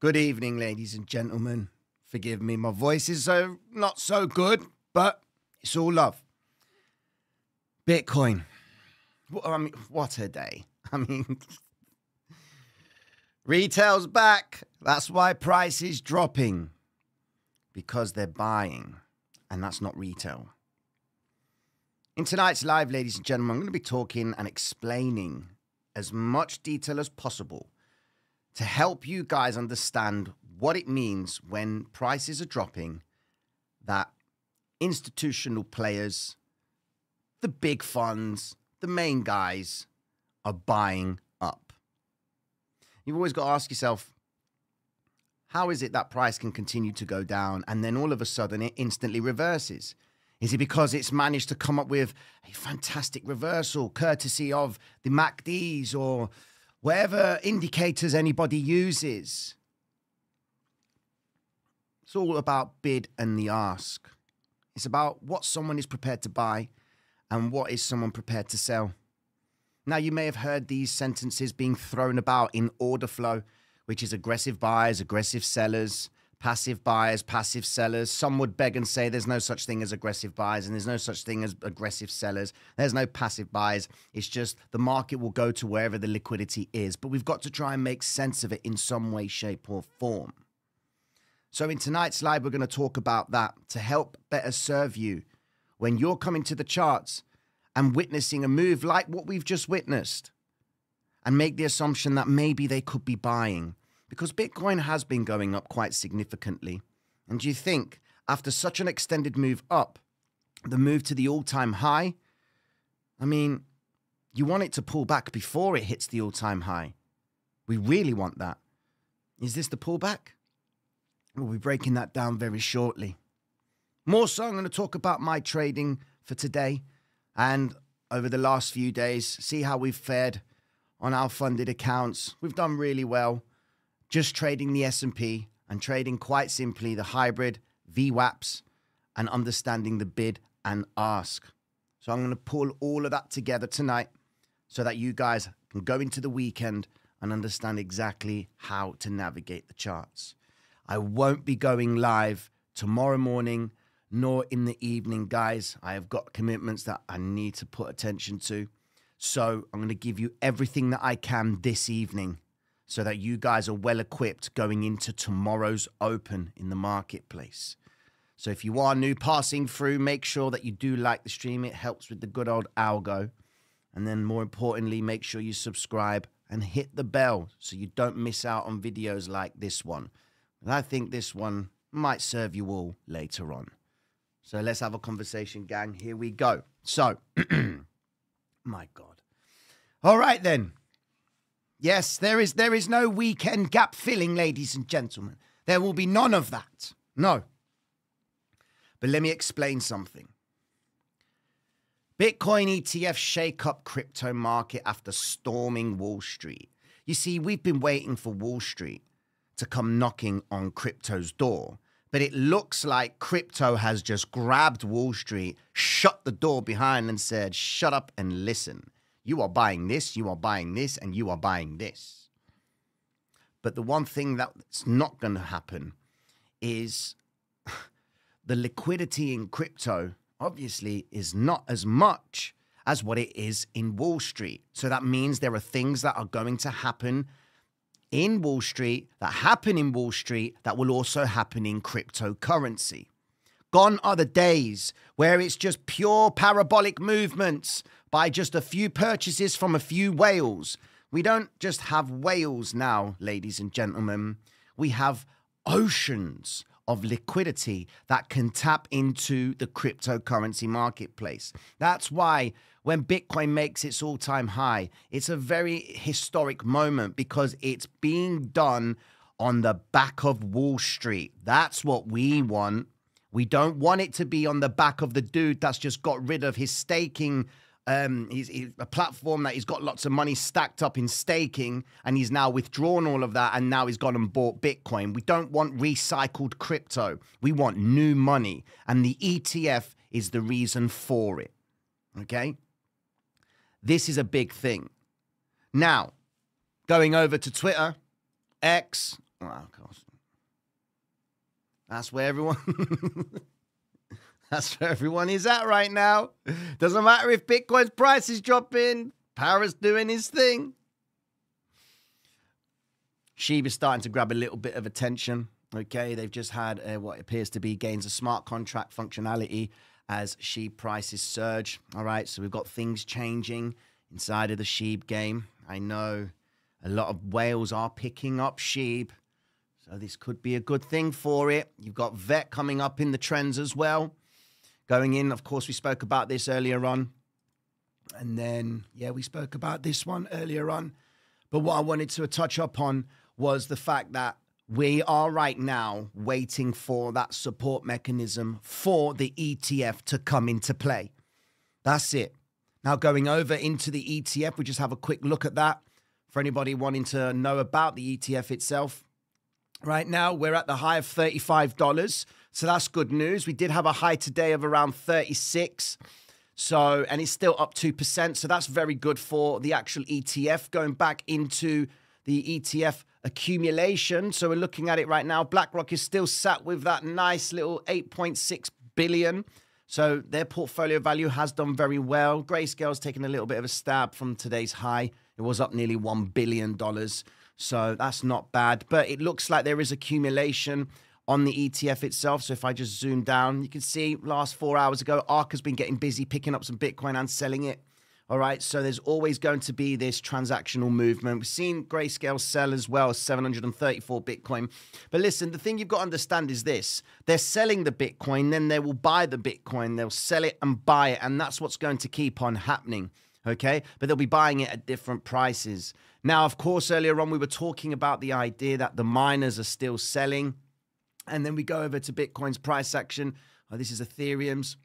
Good evening, ladies and gentlemen. Forgive me, my voice is so not so good, but it's all love. Bitcoin. I mean, what a day. I mean, retail's back. That's why price is dropping because they're buying, and that's not retail. In tonight's live, ladies and gentlemen, I'm going to be talking and explaining as much detail as possible to help you guys understand what it means when prices are dropping, that institutional players, the big funds, the main guys are buying up. You've always got to ask yourself, how is it that price can continue to go down and then all of a sudden it instantly reverses? Is it because it's managed to come up with a fantastic reversal courtesy of the MACDs or whatever indicators anybody uses? It's all about bid and the ask. It's about what someone is prepared to buy and what is someone prepared to sell. Now, you may have heard these sentences being thrown about in order flow, which is aggressive buyers, aggressive sellers, passive buyers, passive sellers. Some would beg and say there's no such thing as aggressive buyers and there's no such thing as aggressive sellers. There's no passive buyers. It's just the market will go to wherever the liquidity is. But we've got to try and make sense of it in some way, shape, or form. So, in tonight's live, we're going to talk about that to help better serve you when you're coming to the charts and witnessing a move like what we've just witnessed and make the assumption that maybe they could be buying because Bitcoin has been going up quite significantly. And do you think, after such an extended move up, the move to the all time high, I mean, you want it to pull back before it hits the all time high. We really want that. Is this the pullback? We'll be breaking that down very shortly. More so, I'm going to talk about my trading for today and over the last few days, see how we've fared on our funded accounts. We've done really well just trading the S&P and trading quite simply the hybrid VWAPs and understanding the bid and ask. So I'm going to pull all of that together tonight so that you guys can go into the weekend and understand exactly how to navigate the charts. I won't be going live tomorrow morning nor in the evening, guys. I have got commitments that I need to put attention to. So I'm going to give you everything that I can this evening so that you guys are well equipped going into tomorrow's open in the marketplace. So if you are new passing through, make sure that you do like the stream. It helps with the good old algo. And then more importantly, make sure you subscribe and hit the bell so you don't miss out on videos like this one. And I think this one might serve you all later on. So let's have a conversation, gang. Here we go. So, my God. All right, then. Yes, there is there is no weekend gap filling, ladies and gentlemen. There will be none of that. No. But let me explain something. Bitcoin ETF shake up crypto market after storming Wall Street. You see, we've been waiting for Wall Street to come knocking on crypto's door, but it looks like crypto has just grabbed Wall Street, shut the door behind, and said, Shut up and listen. You are buying this, you are buying this, and you are buying this. But the one thing that's not going to happen is the liquidity in crypto obviously is not as much as what it is in Wall Street. So that means there are things that are going to happen in Wall Street that happen in Wall Street that will also happen in cryptocurrency. Gone are the days where it's just pure parabolic movements by just a few purchases from a few whales. We don't just have whales now, ladies and gentlemen. We have oceans of liquidity that can tap into the cryptocurrency marketplace. That's why when Bitcoin makes its all time high, it's a very historic moment because it's being done on the back of Wall Street. That's what we want. We don't want it to be on the back of the dude that's just got rid of his staking um, he's, he's, a platform that he's got lots of money stacked up in staking, and he's now withdrawn all of that, and now he's gone and bought Bitcoin. We don't want recycled crypto. We want new money, and the ETF is the reason for it. Okay, this is a big thing. Now, going over to Twitter, X, course. That's where everyone. That's where everyone is at right now. Doesn't matter if Bitcoin's price is dropping, Parrot's doing his thing. SHIB is starting to grab a little bit of attention. Okay, they've just had uh, what appears to be gains of smart contract functionality as SHIB prices surge. All right, so we've got things changing inside of the SHIB game. I know a lot of whales are picking up SHIB, so this could be a good thing for it. You've got VET coming up in the trends as well. Going in, of course, we spoke about this earlier on. And then, yeah, we spoke about this one earlier on. But what I wanted to touch up on was the fact that we are right now waiting for that support mechanism for the ETF to come into play. That's it. Now, going over into the ETF, we just have a quick look at that for anybody wanting to know about the ETF itself. Right now, we're at the high of $35. So that's good news. We did have a high today of around 36. So, and it's still up 2%. So that's very good for the actual ETF going back into the ETF accumulation. So we're looking at it right now. BlackRock is still sat with that nice little 8.6 billion. So their portfolio value has done very well. Grayscale's taken a little bit of a stab from today's high. It was up nearly $1 billion. So that's not bad. But it looks like there is accumulation on the ETF itself. So if I just zoom down, you can see last four hours ago, ARK has been getting busy picking up some Bitcoin and selling it. All right, so there's always going to be this transactional movement. We've seen Grayscale sell as well, 734 Bitcoin. But listen, the thing you've got to understand is this they're selling the Bitcoin, then they will buy the Bitcoin, they'll sell it and buy it, and that's what's going to keep on happening. Okay, but they'll be buying it at different prices. Now, of course, earlier on, we were talking about the idea that the miners are still selling. And then we go over to Bitcoin's price action. Oh, this is Ethereum's.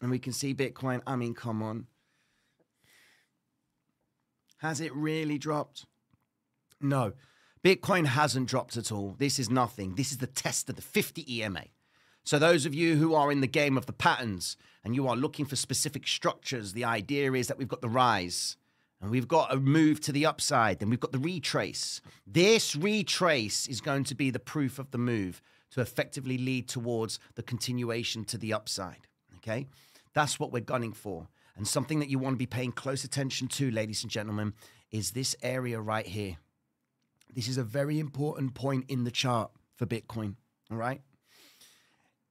And we can see Bitcoin. I mean, come on. Has it really dropped? No. Bitcoin hasn't dropped at all. This is nothing. This is the test of the 50 EMA. So, those of you who are in the game of the patterns and you are looking for specific structures, the idea is that we've got the rise and we've got a move to the upside, then we've got the retrace. This retrace is going to be the proof of the move to effectively lead towards the continuation to the upside. Okay? That's what we're gunning for. And something that you want to be paying close attention to, ladies and gentlemen, is this area right here. This is a very important point in the chart for Bitcoin. All right?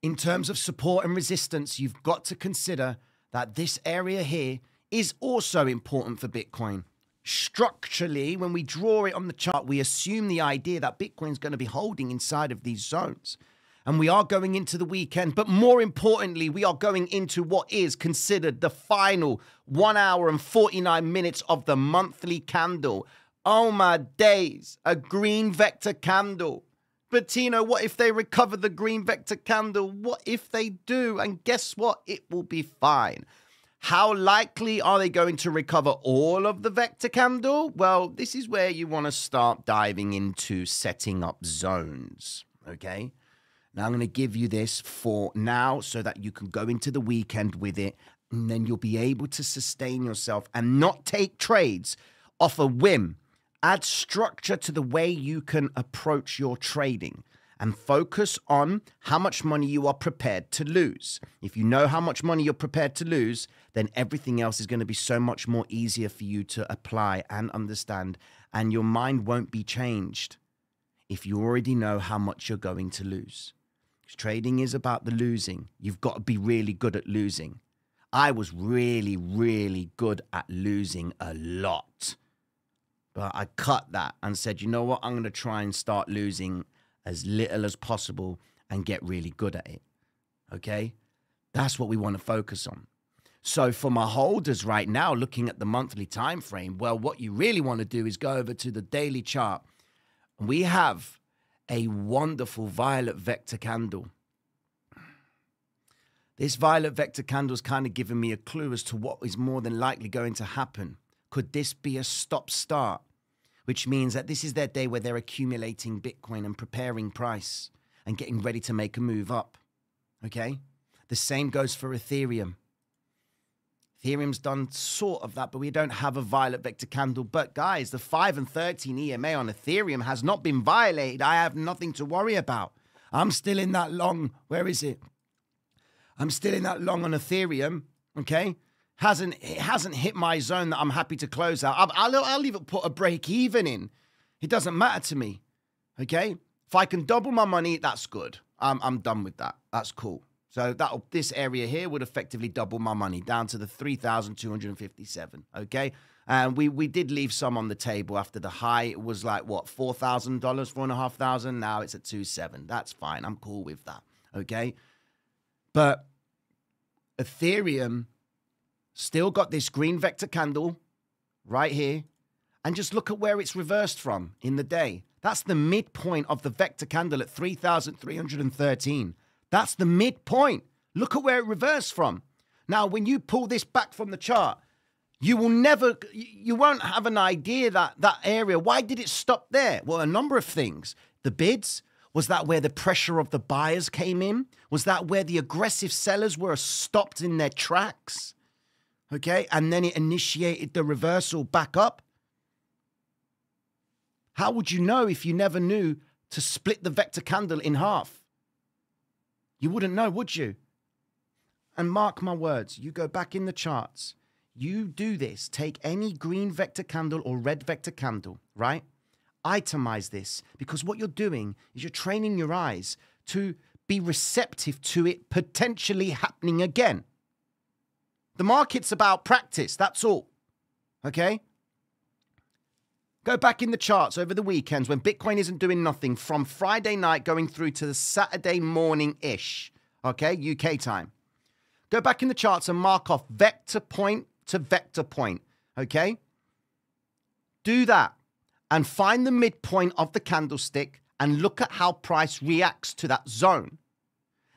In terms of support and resistance, you've got to consider that this area here is also important for Bitcoin. Structurally, when we draw it on the chart, we assume the idea that Bitcoin is going to be holding inside of these zones. And we are going into the weekend, but more importantly, we are going into what is considered the final one hour and 49 minutes of the monthly candle. Oh my days, a green vector candle. But Tino, what if they recover the green vector candle? What if they do? And guess what? It will be fine. How likely are they going to recover all of the vector candle? Well, this is where you want to start diving into setting up zones. Okay. Now I'm going to give you this for now so that you can go into the weekend with it and then you'll be able to sustain yourself and not take trades off a whim. Add structure to the way you can approach your trading and focus on how much money you are prepared to lose. If you know how much money you're prepared to lose, then everything else is going to be so much more easier for you to apply and understand, and your mind won't be changed if you already know how much you're going to lose. Because Trading is about the losing. You've got to be really good at losing. I was really, really good at losing a lot. But I cut that and said, you know what? I'm going to try and start losing as little as possible and get really good at it. Okay? That's what we want to focus on. So for my holders right now, looking at the monthly time frame, well, what you really want to do is go over to the daily chart. We have a wonderful violet vector candle. This violet vector candle is kind of giving me a clue as to what is more than likely going to happen. Could this be a stop start? Which means that this is their day where they're accumulating Bitcoin and preparing price and getting ready to make a move up. Okay? The same goes for Ethereum. Ethereum's done sort of that, but we don't have a violet vector candle. But guys, the 5 and 13 EMA on Ethereum has not been violated. I have nothing to worry about. I'm still in that long. Where is it? I'm still in that long on Ethereum. Okay, hasn't it hasn't hit my zone that I'm happy to close out. I'll, I'll, I'll even put a break even in. It doesn't matter to me. Okay, if I can double my money, that's good. I'm I'm done with that. That's cool. So that this area here would effectively double my money down to the 3,257. Okay. And we, we did leave some on the table after the high. It was like what, $4,000, four and a half thousand. Now it's at two seven. That's fine. I'm cool with that. Okay. But Ethereum still got this green vector candle right here. And just look at where it's reversed from in the day. That's the midpoint of the vector candle at 3,313. That's the midpoint. Look at where it reversed from. Now, when you pull this back from the chart, you will never, you won't have an idea that that area, why did it stop there? Well, a number of things. The bids, was that where the pressure of the buyers came in? Was that where the aggressive sellers were stopped in their tracks? Okay, and then it initiated the reversal back up. How would you know if you never knew to split the vector candle in half? You wouldn't know, would you? And mark my words, you go back in the charts, you do this, take any green vector candle or red vector candle, right? Itemize this because what you're doing is you're training your eyes to be receptive to it potentially happening again. The market's about practice, that's all. Okay? Go back in the charts over the weekends when Bitcoin isn't doing nothing from Friday night going through to the Saturday morning ish, okay, UK time. Go back in the charts and mark off vector point to vector point, okay? Do that and find the midpoint of the candlestick and look at how price reacts to that zone.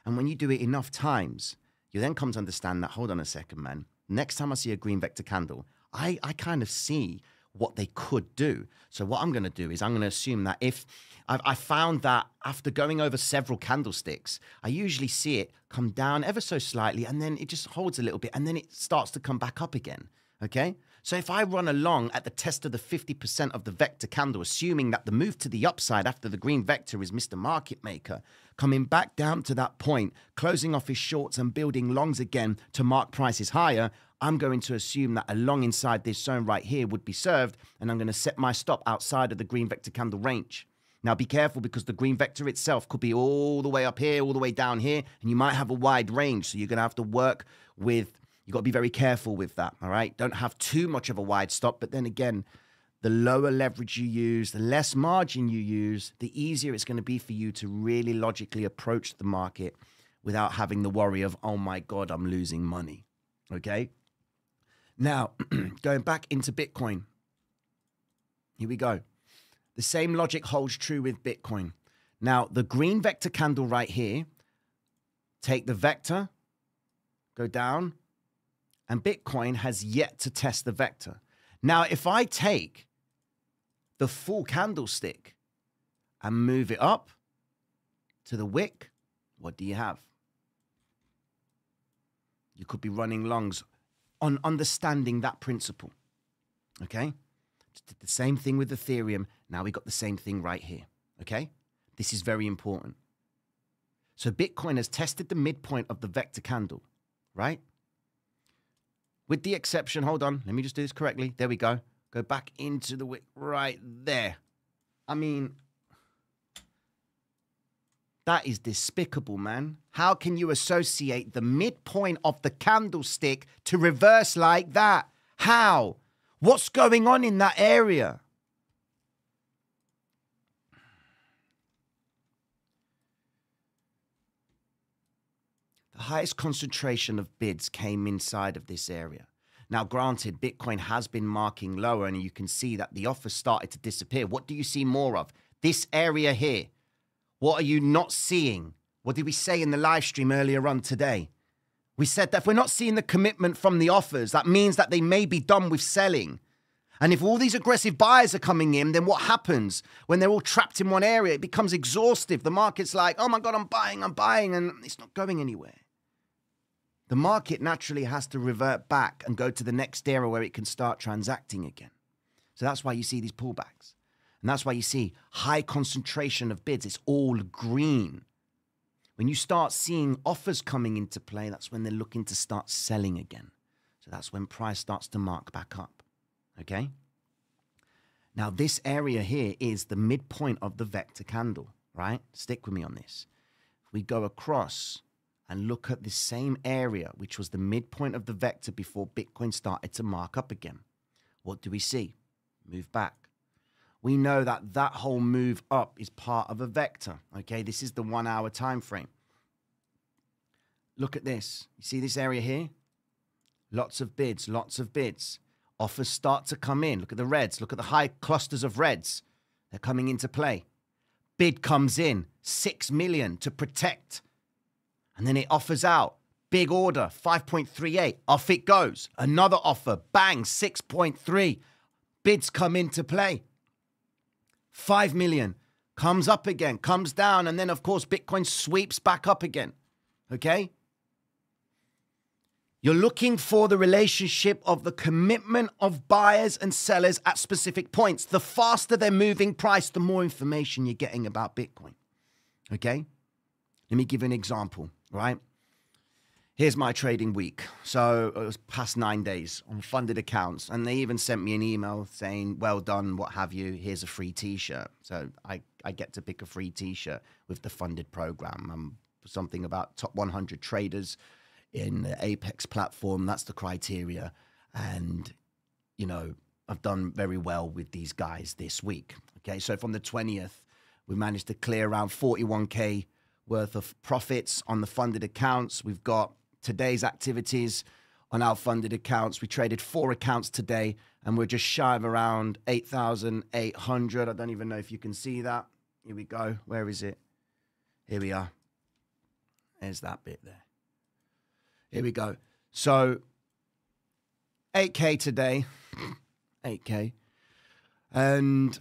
And when you do it enough times, you then come to understand that, hold on a second, man. Next time I see a green vector candle, I, I kind of see what they could do. So what I'm going to do is I'm going to assume that if I've, I found that after going over several candlesticks, I usually see it come down ever so slightly and then it just holds a little bit and then it starts to come back up again. Okay. So if I run along at the test of the 50% of the vector candle, assuming that the move to the upside after the green vector is Mr. Market Maker, coming back down to that point, closing off his shorts and building longs again to mark prices higher, I'm going to assume that a long inside this zone right here would be served, and I'm going to set my stop outside of the green vector candle range. Now be careful because the green vector itself could be all the way up here, all the way down here, and you might have a wide range. So you're going to have to work with, you've got to be very careful with that, all right? Don't have too much of a wide stop, but then again, the lower leverage you use, the less margin you use, the easier it's going to be for you to really logically approach the market without having the worry of, oh my God, I'm losing money. Okay? Now, going back into Bitcoin, here we go. The same logic holds true with Bitcoin. Now, the green vector candle right here, take the vector, go down, and Bitcoin has yet to test the vector. Now, if I take the full candlestick and move it up to the wick, what do you have? You could be running longs on understanding that principle. Okay? Did the same thing with Ethereum. Now we got the same thing right here. Okay? This is very important. So Bitcoin has tested the midpoint of the vector candle, right? With the exception, hold on, let me just do this correctly. There we go. Go back into the wick right there. I mean, that is despicable, man. How can you associate the midpoint of the candlestick to reverse like that? How? What's going on in that area? Highest concentration of bids came inside of this area. Now, granted, Bitcoin has been marking lower, and you can see that the offers started to disappear. What do you see more of? This area here. What are you not seeing? What did we say in the live stream earlier on today? We said that if we're not seeing the commitment from the offers, that means that they may be done with selling. And if all these aggressive buyers are coming in, then what happens when they're all trapped in one area? It becomes exhaustive. The market's like, oh my God, I'm buying, I'm buying, and it's not going anywhere. The market naturally has to revert back and go to the next era where it can start transacting again. So that's why you see these pullbacks. And that's why you see high concentration of bids. It's all green. When you start seeing offers coming into play, that's when they're looking to start selling again. So that's when price starts to mark back up. Okay? Now, this area here is the midpoint of the vector candle, right? Stick with me on this. If we go across and look at the same area, which was the midpoint of the vector before Bitcoin started to mark up again, what do we see? Move back. We know that that whole move up is part of a vector. Okay, this is the one hour time frame. Look at this. You see this area here? Lots of bids, lots of bids. Offers start to come in. Look at the reds. Look at the high clusters of reds. They're coming into play. Bid comes in, 6 million to protect. And then it offers out. Big order, 5.38. Off it goes. Another offer, bang, 6.3. Bids come into play. 5 million comes up again, comes down. And then, of course, Bitcoin sweeps back up again. Okay? You're looking for the relationship of the commitment of buyers and sellers at specific points. The faster they're moving price, the more information you're getting about Bitcoin. Okay? Let me give an example, right? Here's my trading week. So it was past nine days on funded accounts. And they even sent me an email saying, well done, what have you. Here's a free t shirt. So I, I get to pick a free t shirt with the funded program. Um, something about top 100 traders in the Apex platform. That's the criteria. And, you know, I've done very well with these guys this week. Okay. So from the 20th, we managed to clear around 41K worth of profits on the funded accounts. We've got today's activities on our funded accounts. We traded four accounts today and we're just shy of around 8,800. I don't even know if you can see that. Here we go. Where is it? Here we are. There's that bit there. Here we go. So 8K today. 8K. And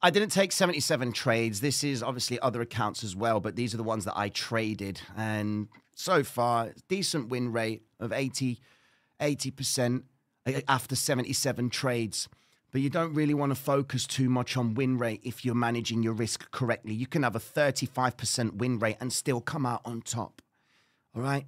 I didn't take 77 trades. This is obviously other accounts as well, but these are the ones that I traded. And so far, decent win rate of 80, 80% eh, eh, after 77 trades. But you don't really want to focus too much on win rate if you're managing your risk correctly. You can have a 35% win rate and still come out on top. All right.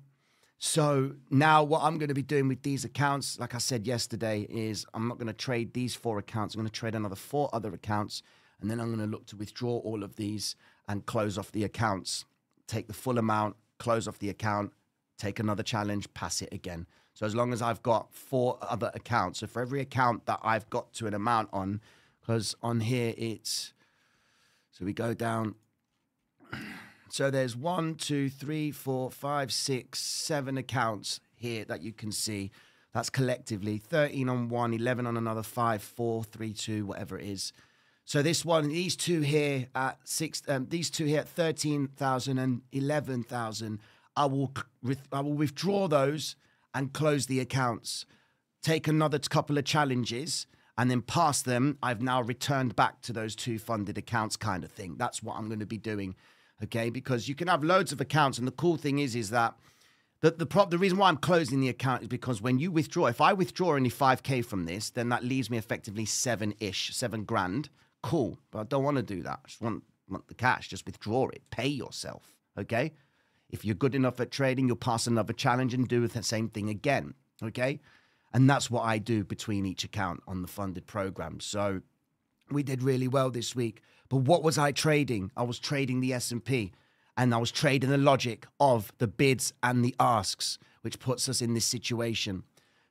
So now what I'm going to be doing with these accounts, like I said yesterday, is I'm not going to trade these four accounts. I'm going to trade another four other accounts. And then I'm going to look to withdraw all of these and close off the accounts. Take the full amount, close off the account, take another challenge, pass it again. So as long as I've got four other accounts, so for every account that I've got to an amount on, because on here it's, so we go down so there's one, two, three, four, five, six, seven accounts here that you can see. That's collectively 13 on one, 11 on another, five, four, three, two, whatever it is. So this one, these two here at six, um, these two here at 13,000 and 11,000, I will, I will withdraw those and close the accounts. Take another couple of challenges and then pass them. I've now returned back to those two funded accounts kind of thing. That's what I'm going to be doing okay? Because you can have loads of accounts, and the cool thing is, is that the the, the reason why I'm closing the account is because when you withdraw, if I withdraw only 5k from this, then that leaves me effectively seven ish, seven grand. Cool, but I don't want to do that. I just want want the cash. Just withdraw it. Pay yourself, okay? If you're good enough at trading, you'll pass another challenge and do the same thing again, okay? And that's what I do between each account on the funded program. So we did really well this week. But what was I trading? I was trading the S&P and I was trading the logic of the bids and the asks, which puts us in this situation.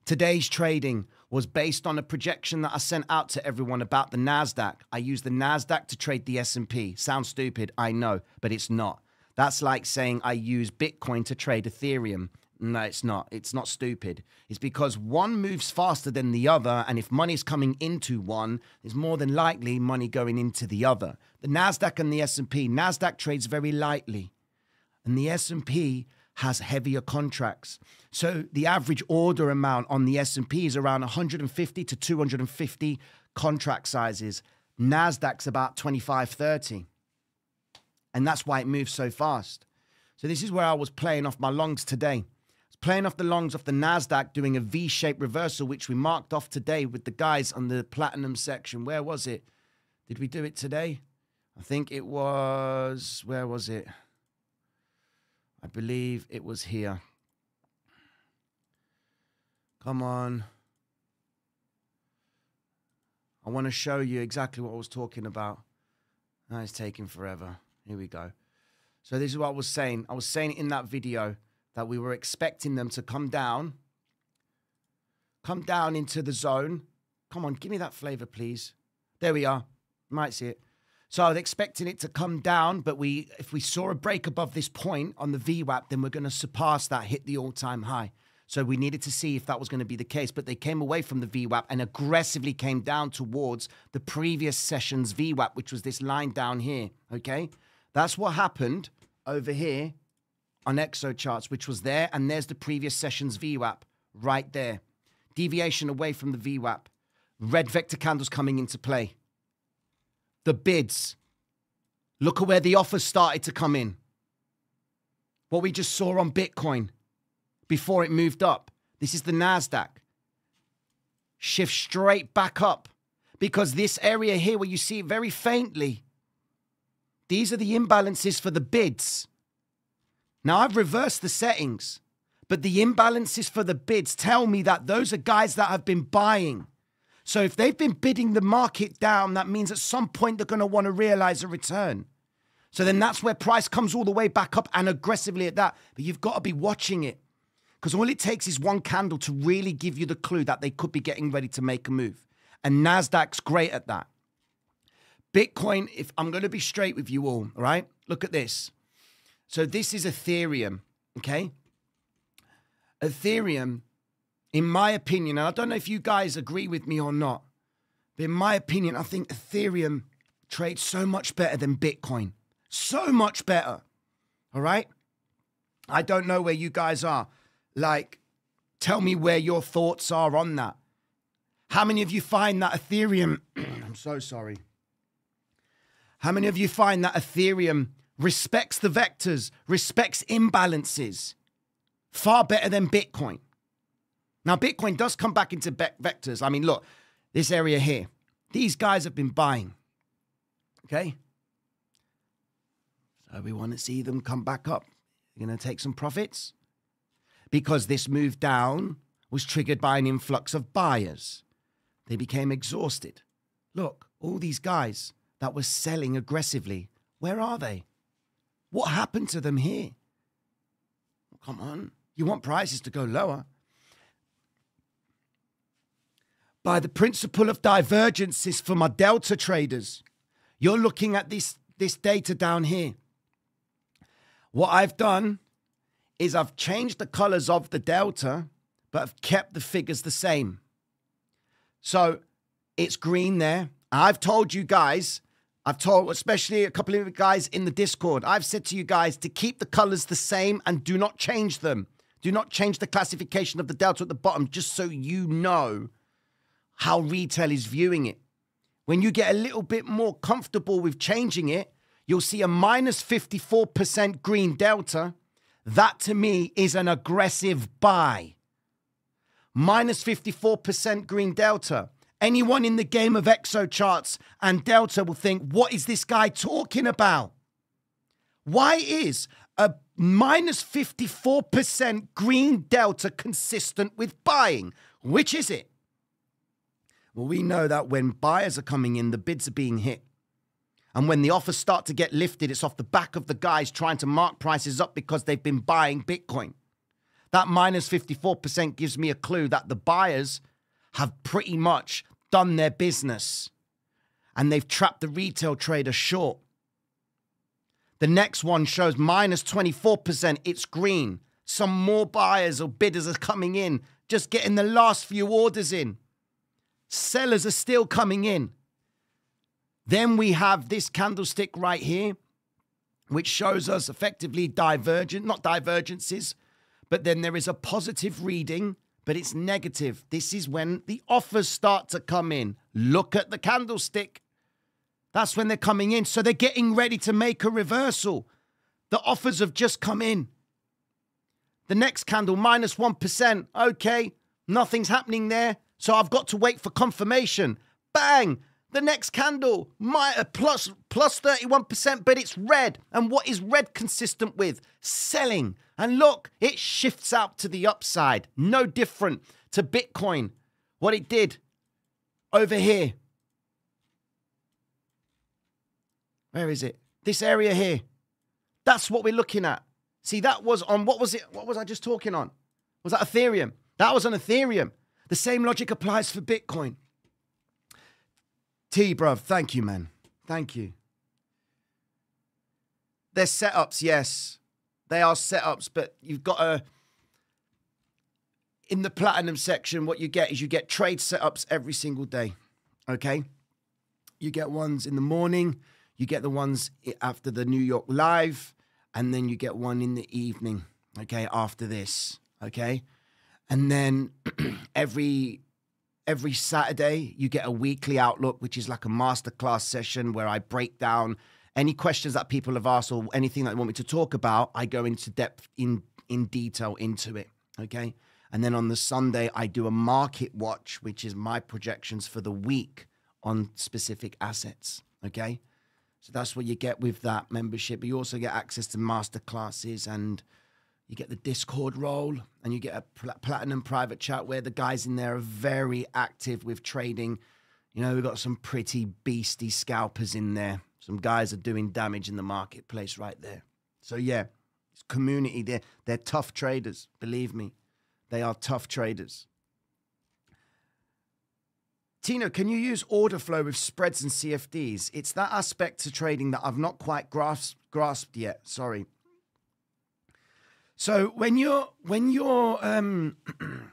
Today's trading was based on a projection that I sent out to everyone about the Nasdaq. I used the Nasdaq to trade the S&P. Sounds stupid, I know, but it's not. That's like saying I use Bitcoin to trade Ethereum. No, it's not. It's not stupid. It's because one moves faster than the other, and if money's coming into one, there's more than likely money going into the other. The Nasdaq and the S&P, Nasdaq trades very lightly, and the S&P has heavier contracts. So the average order amount on the S&P is around 150 to 250 contract sizes. Nasdaq's about 25, 30. And that's why it moves so fast. So this is where I was playing off my longs today I was playing off the longs off the NASDAQ, doing a V shaped reversal, which we marked off today with the guys on the platinum section. Where was it? Did we do it today? I think it was, where was it? I believe it was here. Come on. I want to show you exactly what I was talking about. Now it's taking forever. Here we go. So this is what I was saying. I was saying in that video that we were expecting them to come down, come down into the zone. Come on, give me that flavor, please. There we are. You might see it. So I was expecting it to come down, but we, if we saw a break above this point on the VWAP, then we're going to surpass that, hit the all-time high. So we needed to see if that was going to be the case, but they came away from the VWAP and aggressively came down towards the previous session's VWAP, which was this line down here. Okay, that's what happened over here on exo charts, which was there, and there's the previous session's VWAP right there. Deviation away from the VWAP. Red vector candles coming into play the bids. Look at where the offers started to come in. What we just saw on Bitcoin before it moved up. This is the NASDAQ. Shift straight back up because this area here, where you see it very faintly, these are the imbalances for the bids. Now I've reversed the settings, but the imbalances for the bids tell me that those are guys that have been buying. So if they've been bidding the market down, that means at some point they're going to want to realize a return. So then that's where price comes all the way back up and aggressively at that. But you've got to be watching it because all it takes is one candle to really give you the clue that they could be getting ready to make a move. And NASDAQ's great at that. Bitcoin, if I'm going to be straight with you all, all right? Look at this. So this is Ethereum, okay? Ethereum in my opinion, and I don't know if you guys agree with me or not, but in my opinion, I think Ethereum trades so much better than Bitcoin. So much better. All right? I don't know where you guys are. Like, tell me where your thoughts are on that. How many of you find that Ethereum, I'm so sorry. How many of you find that Ethereum respects the vectors, respects imbalances far better than Bitcoin? Now, Bitcoin does come back into vectors. I mean, look, this area here, these guys have been buying. Okay? So we want to see them come back up. You're going to take some profits? Because this move down was triggered by an influx of buyers. They became exhausted. Look, all these guys that were selling aggressively, where are they? What happened to them here? Come on. You want prices to go lower by the principle of divergences for my delta traders. You're looking at this, this data down here. What I've done is I've changed the colors of the delta, but I've kept the figures the same. So it's green there. I've told you guys, I've told especially a couple of guys in the Discord, I've said to you guys to keep the colors the same and do not change them. Do not change the classification of the delta at the bottom, just so you know how retail is viewing it. When you get a little bit more comfortable with changing it, you'll see a minus 54% green delta. That to me is an aggressive buy. Minus 54% green delta. Anyone in the game of exo charts and delta will think, what is this guy talking about? Why is a minus 54% green delta consistent with buying? Which is it? Well, we know that when buyers are coming in, the bids are being hit. And when the offers start to get lifted, it's off the back of the guys trying to mark prices up because they've been buying Bitcoin. That minus 54% gives me a clue that the buyers have pretty much done their business and they've trapped the retail trader short. The next one shows minus 24%. It's green. Some more buyers or bidders are coming in, just getting the last few orders in. Sellers are still coming in. Then we have this candlestick right here, which shows us effectively divergent, not divergences, but then there is a positive reading, but it's negative. This is when the offers start to come in. Look at the candlestick. That's when they're coming in. So they're getting ready to make a reversal. The offers have just come in. The next candle, minus 1. Okay, nothing's happening there. So I've got to wait for confirmation. Bang! The next candle, my, uh, plus, plus 31%, but it's red. And what is red consistent with? Selling. And look, it shifts out to the upside. No different to Bitcoin. What it did over here. Where is it? This area here. That's what we're looking at. See, that was on what was it? What was I just talking on? Was that Ethereum? That was on Ethereum. The same logic applies for Bitcoin. T, bruv, thank you, man. Thank you. They're setups, yes. They are setups, but you've got to. In the platinum section, what you get is you get trade setups every single day. Okay? You get ones in the morning, you get the ones after the New York Live, and then you get one in the evening, okay, after this, okay? And then every every Saturday you get a weekly outlook, which is like a masterclass session where I break down any questions that people have asked or anything that they want me to talk about. I go into depth in in detail into it, okay? And then on the Sunday I do a market watch, which is my projections for the week on specific assets, okay? So that's what you get with that membership. You also get access to master classes and you get the Discord role and you get a pl- platinum private chat where the guys in there are very active with trading. You know, we've got some pretty beastie scalpers in there. Some guys are doing damage in the marketplace right there. So yeah, it's community. They're they're tough traders. Believe me, they are tough traders. Tino, can you use order flow with spreads and CFDs? It's that aspect to trading that I've not quite grasped, grasped yet. Sorry. So when you're when you're um,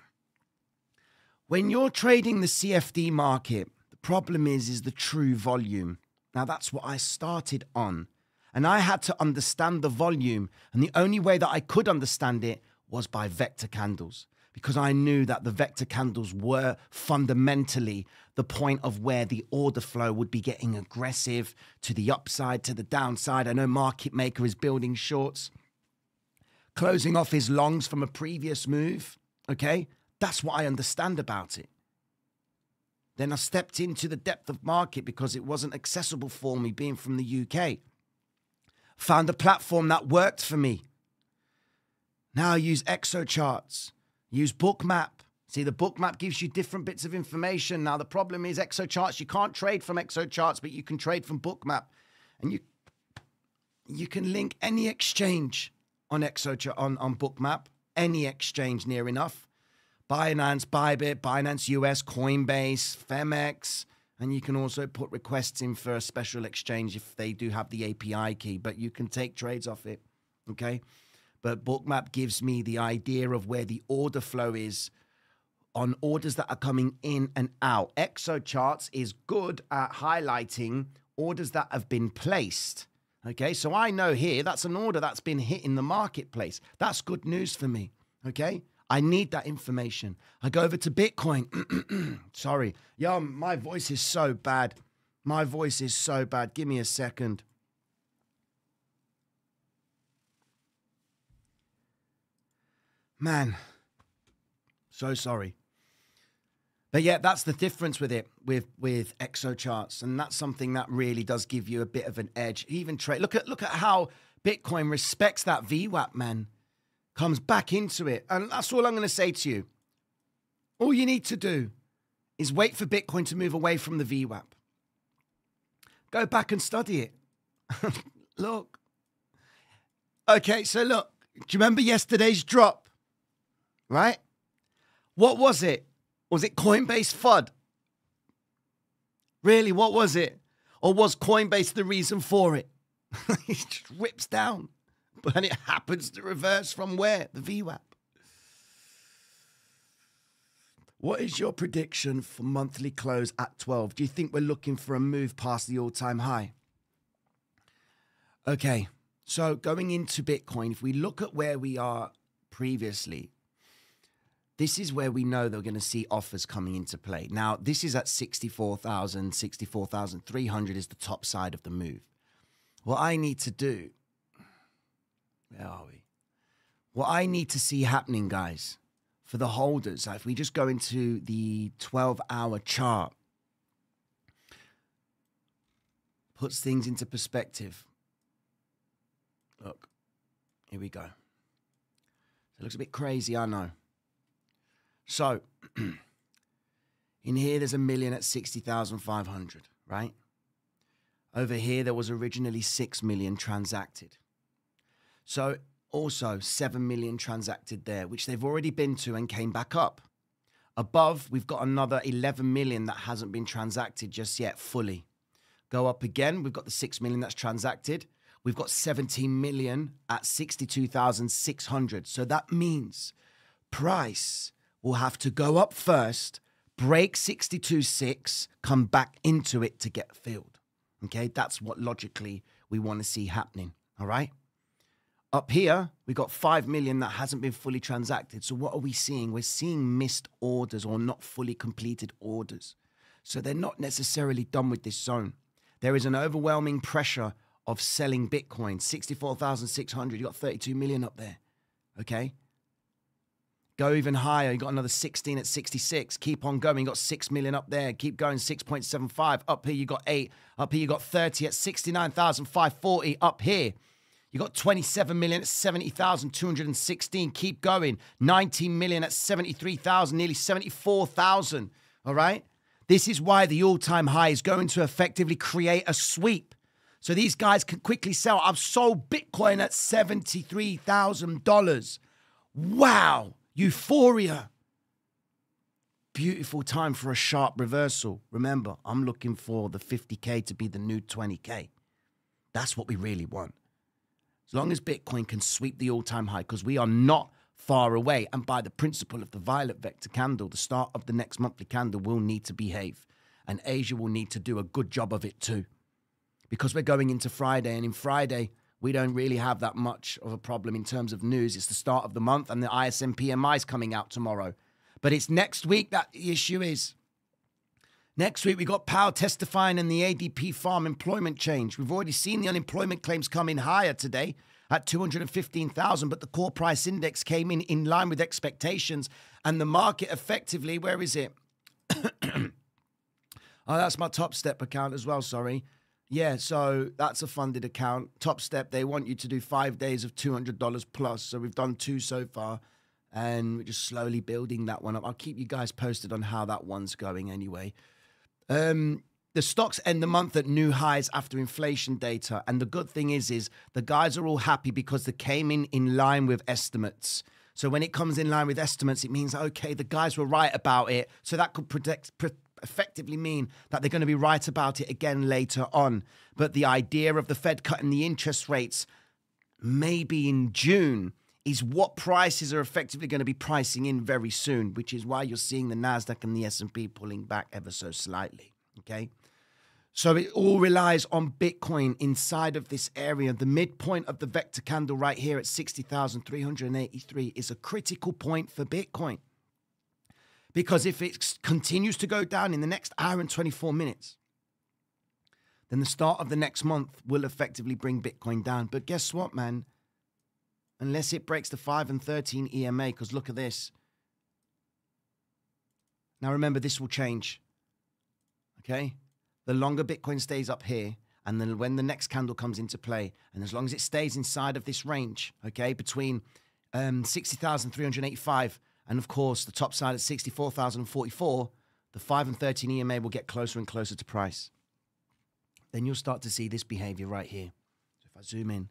when you're trading the CFD market, the problem is is the true volume. Now that's what I started on, and I had to understand the volume, and the only way that I could understand it was by vector candles because I knew that the vector candles were fundamentally the point of where the order flow would be getting aggressive to the upside, to the downside. I know Market Maker is building shorts, closing off his longs from a previous move. Okay, that's what I understand about it. Then I stepped into the depth of market because it wasn't accessible for me being from the UK. Found a platform that worked for me. Now I use ExoCharts. Use Bookmap. See, the Bookmap gives you different bits of information. Now, the problem is ExoCharts. You can't trade from ExoCharts, but you can trade from Bookmap. And you you can link any exchange on ExoChart on, on Bookmap, any exchange near enough. Binance, Bybit, Binance US, Coinbase, Phemex, and you can also put requests in for a special exchange if they do have the API key, but you can take trades off it. Okay but Bookmap gives me the idea of where the order flow is on orders that are coming in and out. ExoCharts is good at highlighting orders that have been placed. Okay, so I know here that's an order that's been hit in the marketplace. That's good news for me. Okay, I need that information. I go over to Bitcoin. Sorry, yo, my voice is so bad. My voice is so bad. Give me a second. Man, so sorry. But yeah, that's the difference with it, with with exo charts, and that's something that really does give you a bit of an edge. Even trade. Look at look at how Bitcoin respects that VWAP, man. Comes back into it, and that's all I'm going to say to you. All you need to do is wait for Bitcoin to move away from the VWAP. Go back and study it. look. Okay, so look. Do you remember yesterday's drop? right? What was it? Was it Coinbase FUD? Really, what was it? Or was Coinbase the reason for it? it just rips down. But it happens to reverse from where? The VWAP. What is your prediction for monthly close at 12? Do you think we're looking for a move past the all time high? Okay, so going into Bitcoin, if we look at where we are previously, this is where we know they're going to see offers coming into play. Now, this is at 64,000, 64,300 is the top side of the move. What I need to do, where are we? what I need to see happening, guys, for the holders, if we just go into the 12 hour chart, puts things into perspective. Look, here we go. It looks a bit crazy, I know. So, in here, there's a million at 60,500, right? Over here, there was originally 6 million transacted. So, also 7 million transacted there, which they've already been to and came back up. Above, we've got another 11 million that hasn't been transacted just yet fully. Go up again, we've got the 6 million that's transacted. We've got 17 million at 62,600. So that means price will have to go up first, break 62 6, come back into it to get filled. Okay, that's what logically we want to see happening. All right. Up here, we got 5 million that hasn't been fully transacted. So, what are we seeing? We're seeing missed orders or not fully completed orders. So, they're not necessarily done with this zone. There is an overwhelming pressure of selling Bitcoin. 64,600. You got 32 million up there. Okay. Go even higher. You got another 16 at 66. Keep on going. You got 6 million up there. Keep going. 6.75. Up here, you got 8. Up here, you got 30 at 69,540. Up here, you got 27 million at 70,216. Keep going. 19 million at 73,000, nearly 74,000. All right. This is why the all time high is going to effectively create a sweep. So these guys can quickly sell. I've sold Bitcoin at $73,000. Wow. Euphoria. Beautiful time for a sharp reversal. Remember, I'm looking for the 50K to be the new 20K. That's what we really want. As long as Bitcoin can sweep the all time high, because we are not far away. And by the principle of the violet vector candle, the start of the next monthly candle will need to behave. And Asia will need to do a good job of it too. Because we're going into Friday, and in Friday, we don't really have that much of a problem in terms of news. It's the start of the month, and the ISM PMI is coming out tomorrow. But it's next week that the issue is. Next week, we got Powell testifying in the ADP farm employment change. We've already seen the unemployment claims come in higher today at 215,000, but the core price index came in in line with expectations. And the market effectively, where is it? oh, that's my Topstep account as well, sorry. Yeah, so that's a funded account. Topstep, they want you to do five days of $200 plus. So we've done two so far, and we're just slowly building that one up. I'll keep you guys posted on how that one's going anyway. Um, the stocks end the month at new highs after inflation data. And the good thing is, is the guys are all happy because they came in in line with estimates. So when it comes in line with estimates, it means, okay, the guys were right about it. So that could protect, effectively mean that they're going to be right about it again later on. But the idea of the Fed cutting the interest rates maybe in June is what prices are effectively going to be pricing in very soon, which is why you're seeing the Nasdaq and the S&P pulling back ever so slightly, okay? So it all relies on Bitcoin inside of this area. The midpoint of the vector candle right here at 60,383 is a critical point for Bitcoin. Because if it continues to go down in the next hour and 24 minutes, then the start of the next month will effectively bring Bitcoin down. But guess what, man? Unless it breaks the 5 and 13 EMA, because look at this. Now remember, this will change. Okay? The longer Bitcoin stays up here, and then when the next candle comes into play, and as long as it stays inside of this range, okay, between um, 60,385 and of course, the top side at 64,044, the 5 and 13 EMA will get closer and closer to price. Then you'll start to see this behavior right here. So if I zoom in,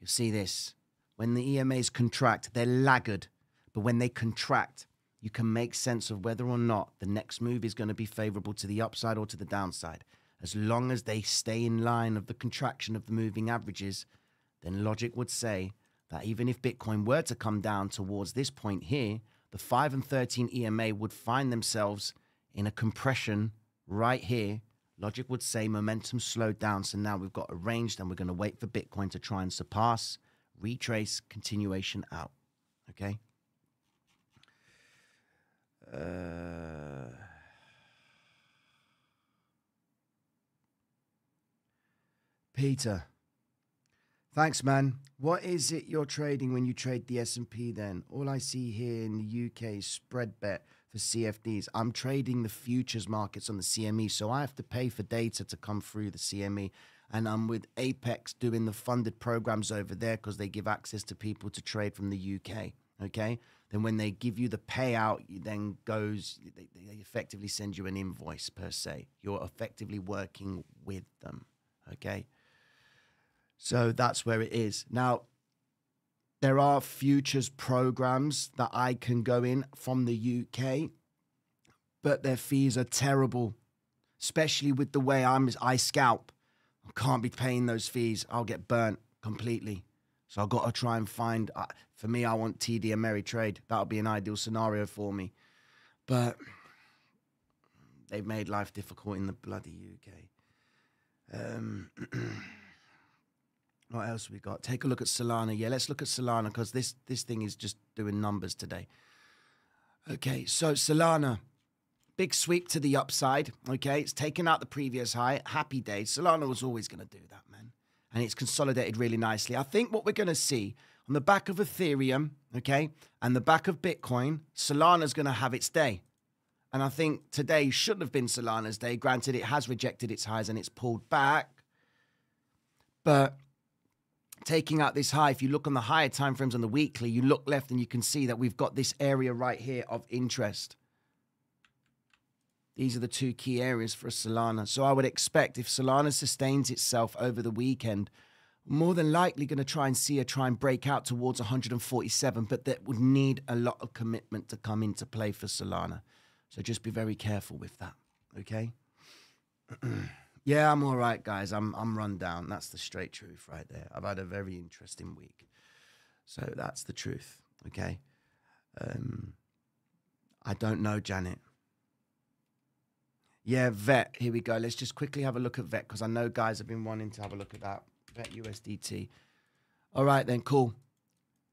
you'll see this. When the EMAs contract, they're laggard. But when they contract, you can make sense of whether or not the next move is going to be favorable to the upside or to the downside. As long as they stay in line of the contraction of the moving averages, then logic would say that even if Bitcoin were to come down towards this point here, the 5 and 13 EMA would find themselves in a compression right here. Logic would say momentum slowed down. So now we've got a range, and we're going to wait for Bitcoin to try and surpass, retrace, continuation out. Okay. Uh, Peter. Thanks, man. What is it you're trading when you trade the S&P then? All I see here in the UK is spread bet for CFDs. I'm trading the futures markets on the CME, so I have to pay for data to come through the CME. And I'm with Apex doing the funded programs over there because they give access to people to trade from the UK. Okay. Then when they give you the payout, you then goes they, they effectively send you an invoice per se. You're effectively working with them. Okay. So that's where it is. Now, there are futures programs that I can go in from the UK, but their fees are terrible, especially with the way I'm I scalp. I can't be paying those fees. I'll get burnt completely. So I've got to try and find. Uh, for me, I want TD Ameritrade. That would be an ideal scenario for me, but they've made life difficult in the bloody UK. Um, What else we got? Take a look at Solana. Yeah, let's look at Solana because this this thing is just doing numbers today. Okay, so Solana, big sweep to the upside. Okay, it's taken out the previous high. Happy day. Solana was always going to do that, man, and it's consolidated really nicely. I think what we're going to see on the back of Ethereum, okay, and the back of Bitcoin, Solana's going to have its day. And I think today shouldn't have been Solana's day. Granted, it has rejected its highs and it's pulled back. But taking out this high, if you look on the higher time frames on the weekly, you look left and you can see that we've got this area right here of interest. These are the two key areas for Solana. So I would expect if Solana sustains itself over the weekend, more than likely going to try and see a try and break out towards 147, but that would need a lot of commitment to come into play for Solana. So just be very careful with that, okay? Yeah, I'm all right, guys. I'm I'm run down. That's the straight truth right there. I've had a very interesting week. So that's the truth. Okay. Um I don't know, Janet. Yeah, vet. Here we go. Let's just quickly have a look at vet because I know guys have been wanting to have a look at that. Vet USDT. All right, then, cool.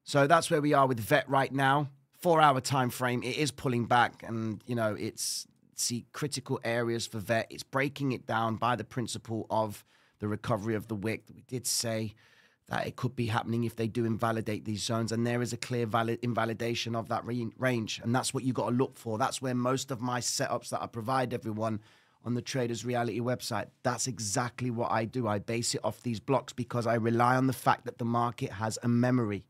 So that's where we are with vet right now. Four hour time frame. It is pulling back, and you know, it's see critical areas for vet. It's breaking it down by the principle of the recovery of the wick. We did say that it could be happening if they do invalidate these zones, and there is a clear valid invalidation of that range, and that's what you got to look for. That's where most of my setups that I provide everyone on the Traders Reality website. That's exactly what I do. I base it off these blocks because I rely on the fact that the market has a memory.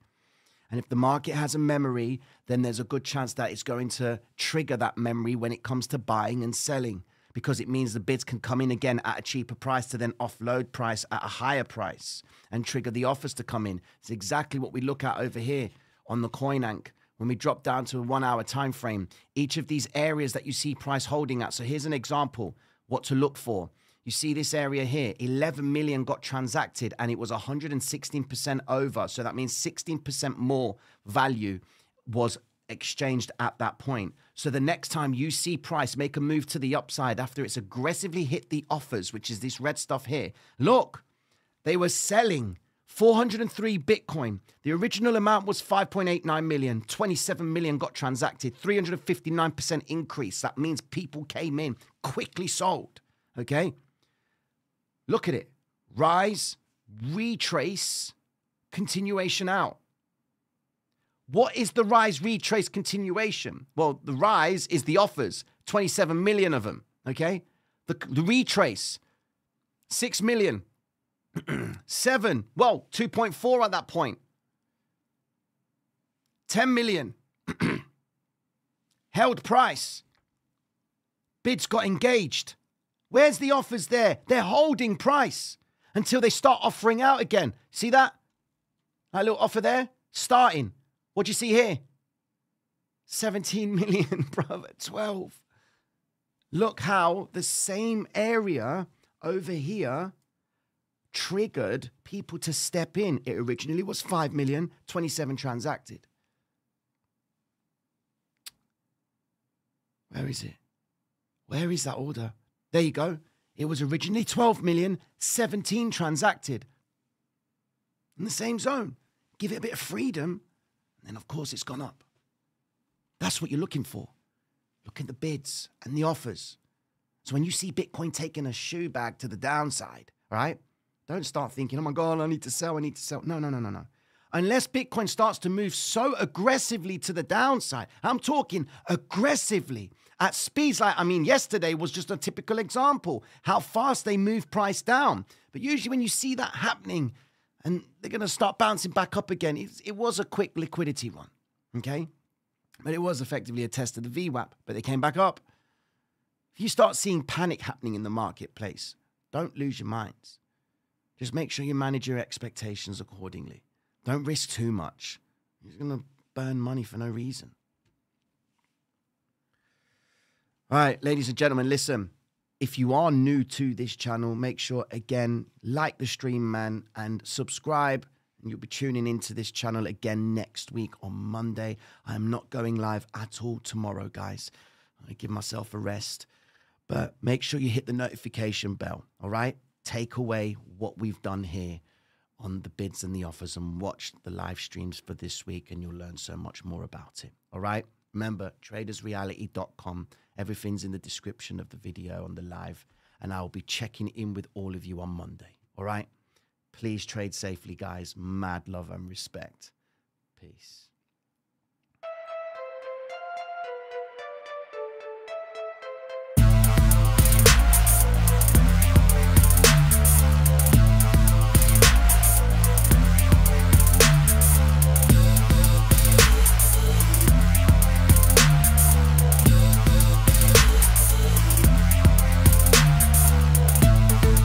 And if the market has a memory, then there's a good chance that it's going to trigger that memory when it comes to buying and selling because it means the bids can come in again at a cheaper price to then offload price at a higher price and trigger the offers to come in. It's exactly what we look at over here on the CoinAnk when we drop down to a one hour time frame. Each of these areas that you see price holding at. So here's an example what to look for. You see this area here, 11 million got transacted and it was 116% over. So that means 16% more value was exchanged at that point. So the next time you see price make a move to the upside after it's aggressively hit the offers, which is this red stuff here, look, they were selling 403 Bitcoin. The original amount was 5.89 million. 27 million got transacted. 359% increase. That means people came in, quickly sold. Okay. Look at it. Rise, retrace, continuation out. What is the rise, retrace, continuation? Well, the rise is the offers, 27 million of them. Okay. The, the retrace, 6 million. 7, well, 2.4 at that point. 10 million. Held price. Bids got engaged. Where's the offers there? They're holding price until they start offering out again. See that? That little offer there? Starting. What do you see here? 17 million, brother. 12. Look how the same area over here triggered people to step in. It originally was 5 million, 27 transacted. Where is it? Where is that order? There you go. It was originally 12 million, 17 transacted. In the same zone. Give it a bit of freedom, and then of course it's gone up. That's what you're looking for. Look at the bids and the offers. So when you see Bitcoin taking a shoe bag to the downside, right? Don't start thinking, oh my God, I need to sell, I need to sell. No, no, no, no, no. Unless Bitcoin starts to move so aggressively to the downside, I'm talking aggressively at speeds like, I mean, yesterday was just a typical example how fast they move price down. But usually when you see that happening and they're going to start bouncing back up again, it, it was a quick liquidity one. Okay. But it was effectively a test of the VWAP, but they came back up. If you start seeing panic happening in the marketplace, don't lose your minds. Just make sure you manage your expectations accordingly. Don't risk too much. You're going to burn money for no reason. All right, ladies and gentlemen, listen. If you are new to this channel, make sure again, like the stream, man, and subscribe. And you'll be tuning into this channel again next week on Monday. I am not going live at all tomorrow, guys. I give myself a rest. But make sure you hit the notification bell, all right? Take away what we've done here on the bids and the offers and watch the live streams for this week, and you'll learn so much more about it, all right? Remember, tradersreality.com. Everything's in the description of the video on the live, and I'll be checking in with all of you on Monday, all right? Please trade safely, guys. Mad love and respect. Peace.